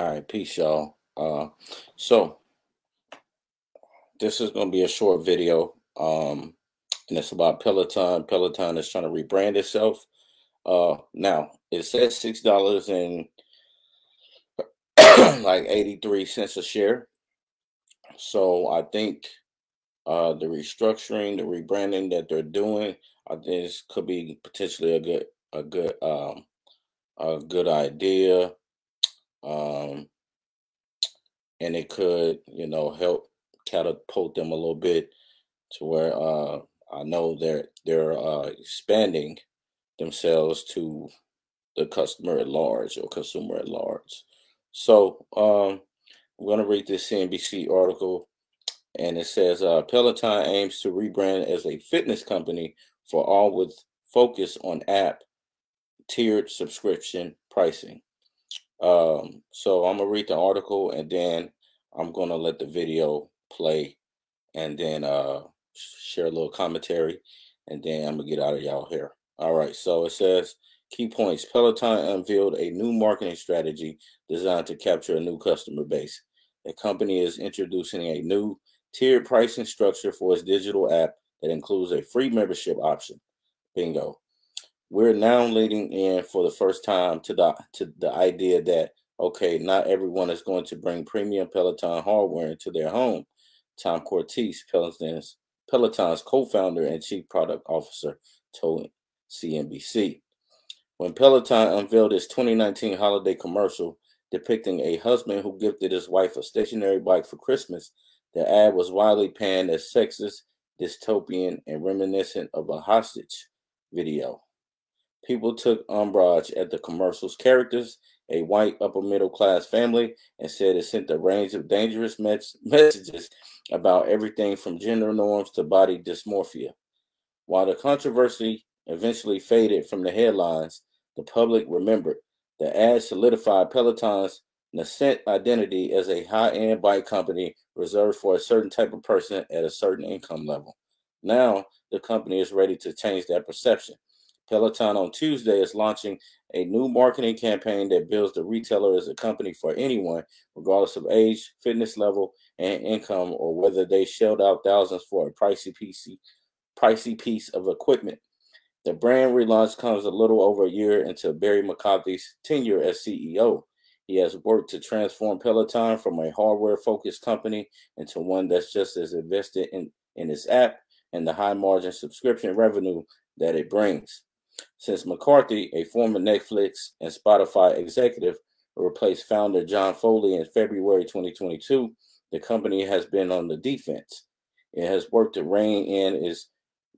All right, peace, y'all. Uh, so this is going to be a short video, um, and it's about Peloton. Peloton is trying to rebrand itself. Uh, now it says six dollars and like eighty three cents a share. So I think uh, the restructuring, the rebranding that they're doing, I think this could be potentially a good a good um, a good idea. Um, and it could, you know, help catapult them a little bit to where uh, I know they're they're uh, expanding themselves to the customer at large or consumer at large. So um, I'm going to read this CNBC article, and it says uh, Peloton aims to rebrand as a fitness company for all with focus on app tiered subscription pricing. Um, so I'm gonna read the article and then I'm gonna let the video play and then uh share a little commentary and then I'm gonna get out of y'all here. All right, so it says key points. Peloton unveiled a new marketing strategy designed to capture a new customer base. The company is introducing a new tiered pricing structure for its digital app that includes a free membership option. Bingo we're now leading in for the first time to the to the idea that okay, not everyone is going to bring premium Peloton hardware into their home. Tom Cortese, Peloton's Peloton's co-founder and chief product officer, told CNBC. When Peloton unveiled its 2019 holiday commercial depicting a husband who gifted his wife a stationary bike for Christmas, the ad was widely panned as sexist, dystopian, and reminiscent of a hostage video. People took umbrage at the commercial's characters, a white upper middle class family, and said it sent a range of dangerous mes- messages about everything from gender norms to body dysmorphia. While the controversy eventually faded from the headlines, the public remembered the ad solidified Peloton's nascent identity as a high end bike company reserved for a certain type of person at a certain income level. Now, the company is ready to change that perception. Peloton on Tuesday is launching a new marketing campaign that bills the retailer as a company for anyone, regardless of age, fitness level, and income, or whether they shelled out thousands for a pricey piece, pricey piece of equipment. The brand relaunch comes a little over a year into Barry McCarthy's tenure as CEO. He has worked to transform Peloton from a hardware focused company into one that's just as invested in, in its app and the high margin subscription revenue that it brings. Since McCarthy, a former Netflix and Spotify executive, replaced founder John Foley in February 2022, the company has been on the defense. It has worked to rein in its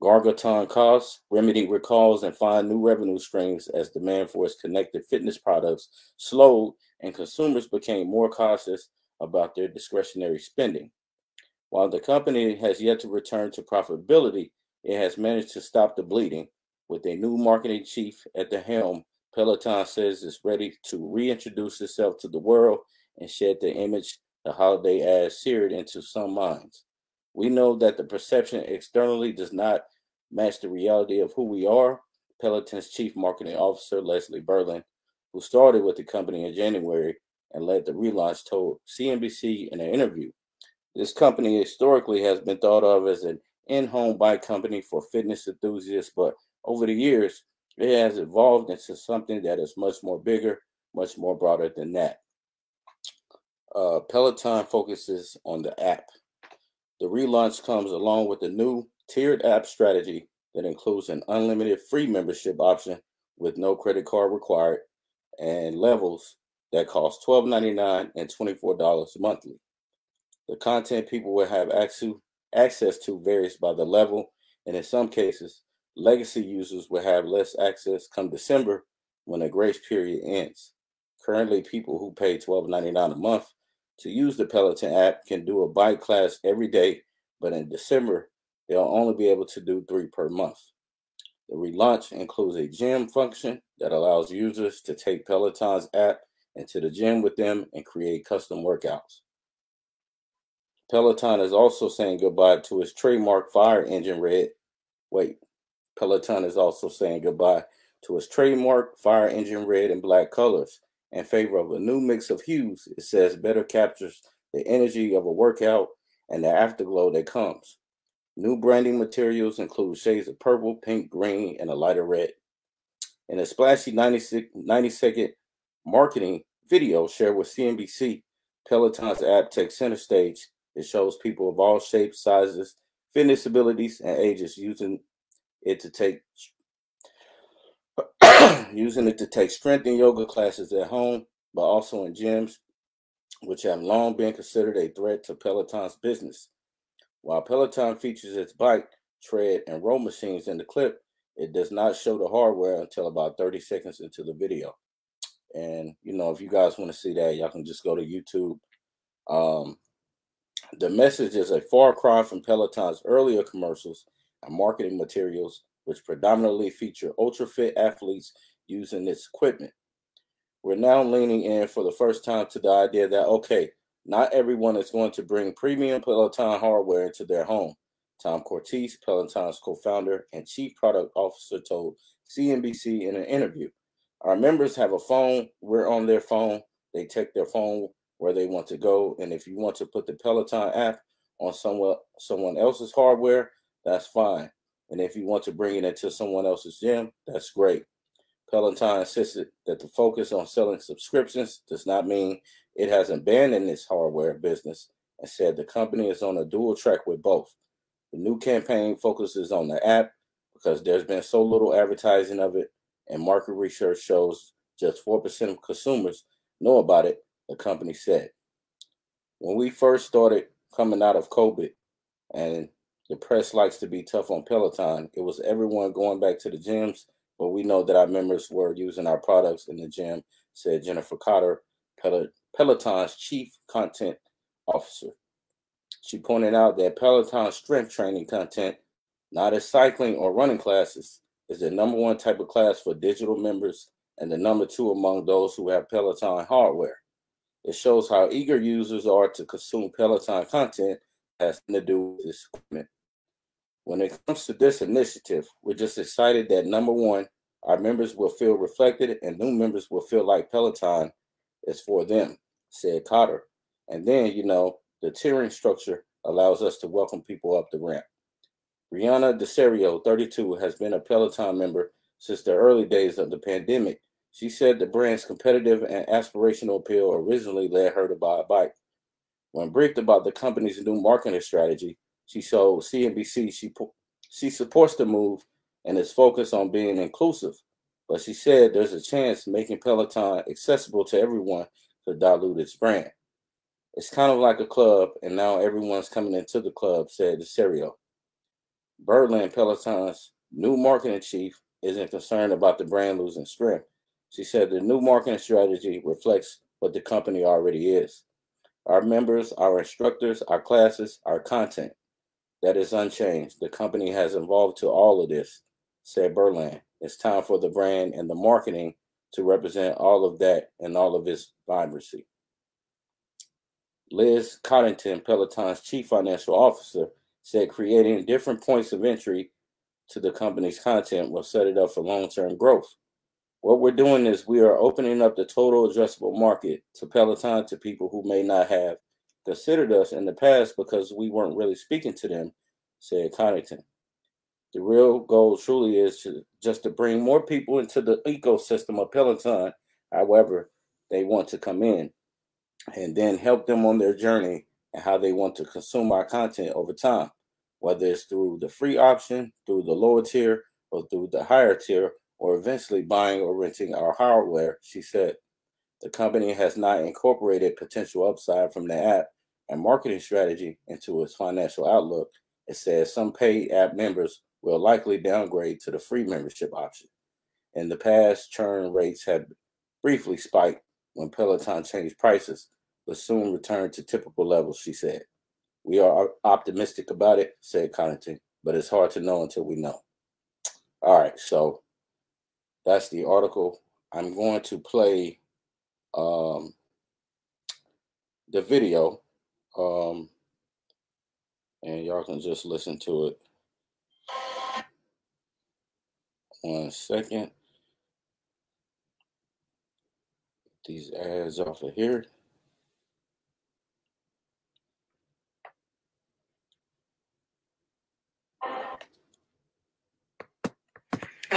gargantuan costs, remedy recalls, and find new revenue streams as demand for its connected fitness products slowed and consumers became more cautious about their discretionary spending. While the company has yet to return to profitability, it has managed to stop the bleeding with a new marketing chief at the helm, Peloton says it's ready to reintroduce itself to the world and shed the image the holiday ads seared into some minds. We know that the perception externally does not match the reality of who we are. Peloton's chief marketing officer, Leslie Berland, who started with the company in January and led the relaunch, told CNBC in an interview. This company historically has been thought of as an in home bike company for fitness enthusiasts, but over the years, it has evolved into something that is much more bigger, much more broader than that. Uh, Peloton focuses on the app. The relaunch comes along with a new tiered app strategy that includes an unlimited free membership option with no credit card required and levels that cost $12.99 and $24 monthly. The content people will have access to varies by the level, and in some cases, Legacy users will have less access come December when the grace period ends. Currently, people who pay $12.99 a month to use the Peloton app can do a bike class every day, but in December, they'll only be able to do three per month. The relaunch includes a gym function that allows users to take Peloton's app into the gym with them and create custom workouts. Peloton is also saying goodbye to its trademark fire engine red. Wait, Peloton is also saying goodbye to its trademark fire engine red and black colors in favor of a new mix of hues. It says better captures the energy of a workout and the afterglow that comes. New branding materials include shades of purple, pink, green, and a lighter red. In a splashy 96, 90 second marketing video shared with CNBC, Peloton's app takes center stage. It shows people of all shapes, sizes, fitness abilities, and ages using it to take using it to take strength and yoga classes at home, but also in gyms, which have long been considered a threat to Peloton's business. While Peloton features its bike, tread, and row machines in the clip, it does not show the hardware until about 30 seconds into the video. And you know, if you guys want to see that, y'all can just go to YouTube. Um, the message is a far cry from Peloton's earlier commercials and marketing materials, which predominantly feature ultra fit athletes using its equipment. We're now leaning in for the first time to the idea that, okay, not everyone is going to bring premium Peloton hardware into their home. Tom Cortese, Peloton's co founder and chief product officer, told CNBC in an interview. Our members have a phone. We're on their phone. They take their phone where they want to go. And if you want to put the Peloton app on someone someone else's hardware, that's fine. And if you want to bring it into someone else's gym, that's great. Peloton insisted that the focus on selling subscriptions does not mean it has abandoned its hardware business and said the company is on a dual track with both. The new campaign focuses on the app because there's been so little advertising of it and market research shows just 4% of consumers know about it, the company said. When we first started coming out of COVID, and the press likes to be tough on Peloton, it was everyone going back to the gyms, but we know that our members were using our products in the gym, said Jennifer Cotter, Pel- Peloton's chief content officer. She pointed out that Peloton's strength training content, not as cycling or running classes, is the number one type of class for digital members and the number two among those who have Peloton hardware. It shows how eager users are to consume Peloton content has to do with this equipment. When it comes to this initiative, we're just excited that number one, our members will feel reflected and new members will feel like Peloton is for them, said Cotter. And then, you know, the tiering structure allows us to welcome people up the ramp. Brianna DeSerio, 32, has been a Peloton member since the early days of the pandemic. She said the brand's competitive and aspirational appeal originally led her to buy a bike. When briefed about the company's new marketing strategy, she told CNBC she she supports the move and is focused on being inclusive. But she said there's a chance making Peloton accessible to everyone to dilute its brand. It's kind of like a club, and now everyone's coming into the club, said DeSerio. Berland Peloton's new marketing chief isn't concerned about the brand losing strength. She said the new marketing strategy reflects what the company already is. Our members, our instructors, our classes, our content. That is unchanged. The company has evolved to all of this, said Berland. It's time for the brand and the marketing to represent all of that and all of its vibrancy. Liz Coddington, Peloton's chief financial officer, said creating different points of entry to the company's content will set it up for long term growth. What we're doing is we are opening up the total addressable market to Peloton to people who may not have considered us in the past because we weren't really speaking to them, said Coddington. The real goal truly is to just to bring more people into the ecosystem of Peloton, however they want to come in, and then help them on their journey and how they want to consume our content over time, whether it's through the free option, through the lower tier, or through the higher tier, or eventually buying or renting our hardware, she said. The company has not incorporated potential upside from the app and marketing strategy into its financial outlook. It says some paid app members will likely downgrade to the free membership option. In the past, churn rates had briefly spiked when Peloton changed prices, but soon returned to typical levels, she said. We are optimistic about it, said Coddington, but it's hard to know until we know. All right, so that's the article. I'm going to play um, the video, um, and y'all can just listen to it. One second. these ads off of here.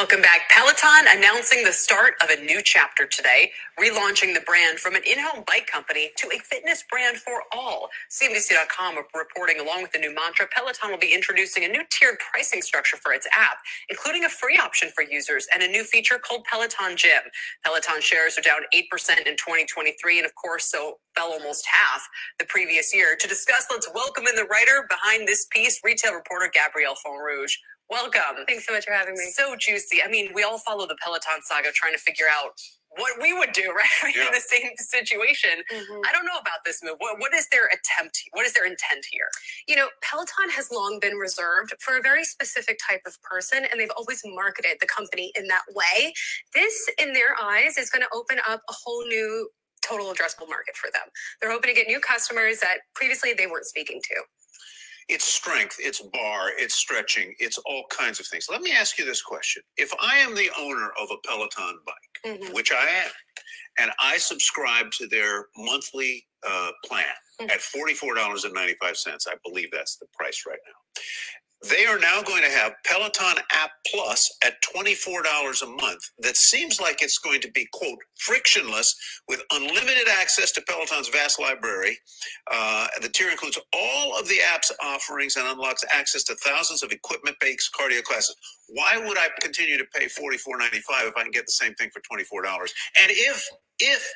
Welcome back. Peloton announcing the start of a new chapter today, relaunching the brand from an in-home bike company to a fitness brand for all. CNBC.com reporting along with the new mantra, Peloton will be introducing a new tiered pricing structure for its app, including a free option for users and a new feature called Peloton Gym. Peloton shares are down 8% in 2023, and of course, so fell almost half the previous year. To discuss, let's welcome in the writer behind this piece, retail reporter Gabrielle Fonrouge. Welcome. Thanks so much for having me. So juicy. I mean, we all follow the Peloton saga trying to figure out what we would do, right? Yeah. In the same situation. Mm-hmm. I don't know about this move. What, what is their attempt? What is their intent here? You know, Peloton has long been reserved for a very specific type of person, and they've always marketed the company in that way. This, in their eyes, is going to open up a whole new total addressable market for them. They're hoping to get new customers that previously they weren't speaking to it's strength, it's barre, it's stretching, it's all kinds of things. Let me ask you this question. If I am the owner of a Peloton bike, mm-hmm. which I am, and I subscribe to their monthly uh, plan mm-hmm. at $44.95, I believe that's the price right now. They are now going to have Peloton App Plus at $24 a month. That seems like it's going to be, quote, frictionless with unlimited access to Peloton's vast library. Uh, the tier includes all of the app's offerings and unlocks access to thousands of equipment based cardio classes. Why would I continue to pay $44.95 if I can get the same thing for $24? And if, if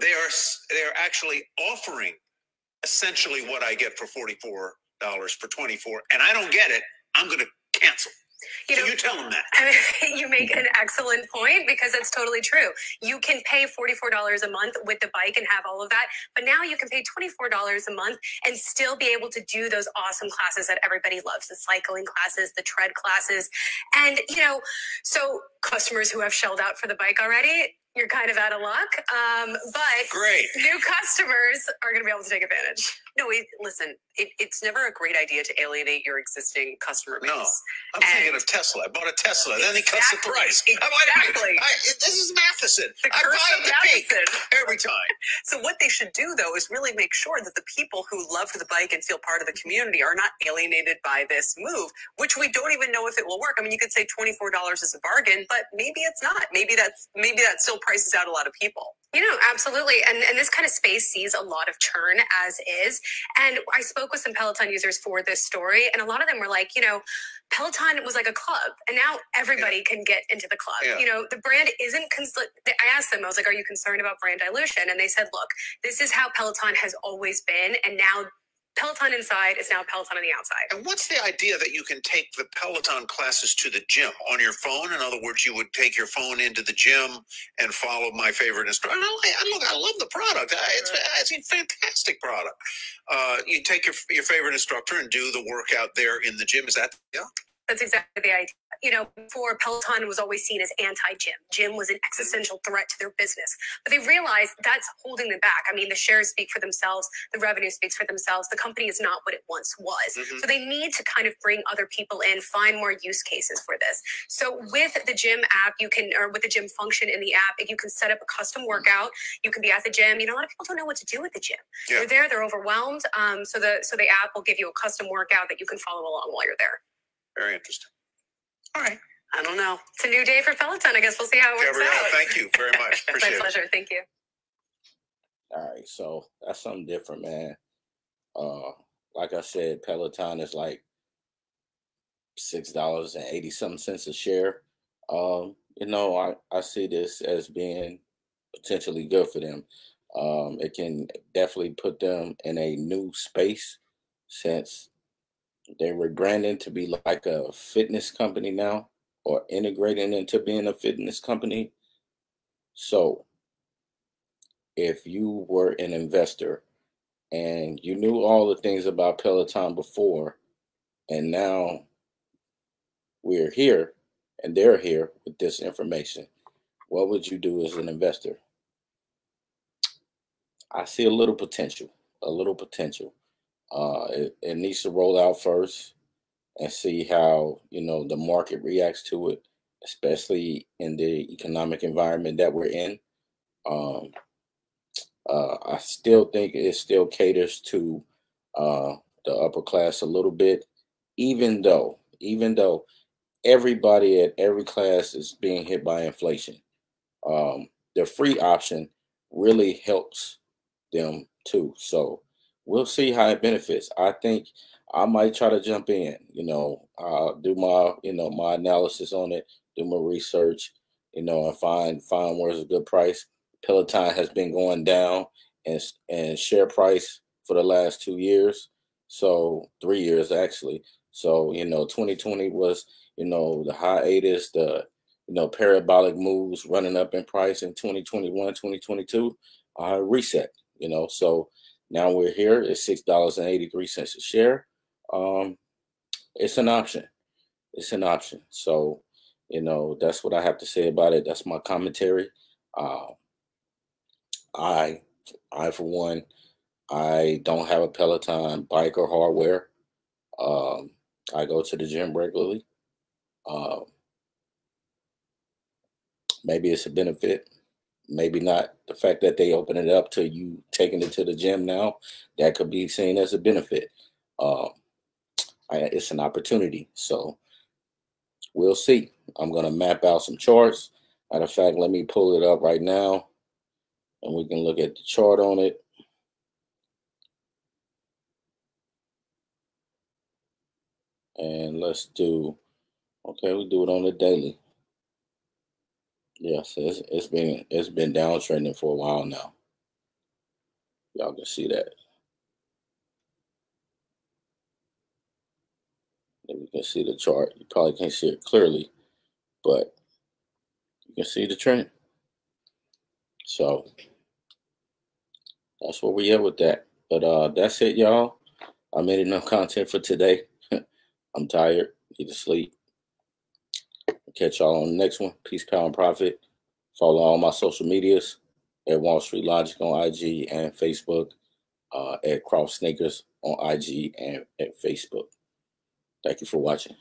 they are, they are actually offering essentially what I get for 44 dollars for 24 and I don't get it, I'm going to cancel. You, know, so you tell them that. I mean, you make an excellent point because it's totally true. You can pay $44 a month with the bike and have all of that, but now you can pay $24 a month and still be able to do those awesome classes that everybody loves the cycling classes, the tread classes. And, you know, so customers who have shelled out for the bike already, you're kind of out of luck. Um, but great new customers are going to be able to take advantage. No, it, listen, it, it's never a great idea to alienate your existing customer base. No, I'm and thinking of Tesla. I bought a Tesla, then he cuts the price. Exactly. I, I, this is Matheson. The I buy at the peak every time. So what they should do, though, is really make sure that the people who love the bike and feel part of the community are not alienated by this move, which we don't even know if it will work. I mean, you could say $24 is a bargain, but maybe it's not. Maybe that's maybe that still prices out a lot of people. You know, absolutely. And, and this kind of space sees a lot of churn as is. And I spoke with some Peloton users for this story, and a lot of them were like, you know, Peloton was like a club, and now everybody yeah. can get into the club. Yeah. You know, the brand isn't. Cons- I asked them, I was like, "Are you concerned about brand dilution?" And they said, "Look, this is how Peloton has always been, and now Peloton inside is now Peloton on the outside. And what's the idea that you can take the Peloton classes to the gym on your phone? In other words, you would take your phone into the gym and follow my favorite instructor. I, look, I love the product. It's, it's a fantastic product. Uh, you take your, your favorite instructor and do the workout there in the gym. Is that yeah? That's exactly the idea. You know, before Peloton was always seen as anti-gym. Gym was an existential threat to their business. But they realized that's holding them back. I mean, the shares speak for themselves, the revenue speaks for themselves. The company is not what it once was. Mm-hmm. So they need to kind of bring other people in, find more use cases for this. So with the gym app, you can or with the gym function in the app, you can set up a custom workout. You can be at the gym. You know, a lot of people don't know what to do with the gym. Yeah. They're there, they're overwhelmed. Um, so the so the app will give you a custom workout that you can follow along while you're there. Very interesting. All right. I don't know. It's a new day for Peloton. I guess we'll see how it works Gabrielle, out. thank you very much. Appreciate My pleasure. It. Thank you. All right, so that's something different, man. Uh, like I said, Peloton is like six dollars and eighty something cents a share. Um, you know, I, I see this as being potentially good for them. Um, it can definitely put them in a new space since they're rebranding to be like a fitness company now or integrating into being a fitness company. So, if you were an investor and you knew all the things about Peloton before, and now we're here and they're here with this information, what would you do as an investor? I see a little potential, a little potential. Uh, it, it needs to roll out first and see how you know the market reacts to it, especially in the economic environment that we're in. Um, Uh, I still think it still caters to uh, the upper class a little bit, even though, even though everybody at every class is being hit by inflation. Um, the free option really helps them too. So we'll see how it benefits. I think I might try to jump in. You know, I'll do my you know my analysis on it, do my research, you know, and find find where's a good price. Peloton has been going down and and share price for the last two years, so three years actually. So you know, 2020 was you know the hiatus, the you know parabolic moves running up in price in 2021, 2022, uh, reset. You know, so now we're here. It's six dollars and eighty three cents a share. Um, it's an option. It's an option. So, you know, that's what I have to say about it. That's my commentary. Uh, I, I for one, I don't have a Peloton bike or hardware. Um, I go to the gym regularly. Um, maybe it's a benefit maybe not the fact that they open it up to you taking it to the gym now that could be seen as a benefit. Um, I, it's an opportunity so we'll see. I'm going to map out some charts. Matter of fact let me pull it up right now and we can look at the chart on it. And let's do okay we do it on the daily Yes, it's it's been it's been downtrending for a while now. Y'all can see that. You can see the chart. You probably can't see it clearly, but you can see the trend. So that's where we at with that. But uh that's it, y'all. I made enough content for today. I'm tired. Need to sleep. Catch y'all on the next one. Peace, power, and profit. Follow all my social medias at Wall Street Logic on IG and Facebook, uh, at Kroft Sneakers on IG and at Facebook. Thank you for watching.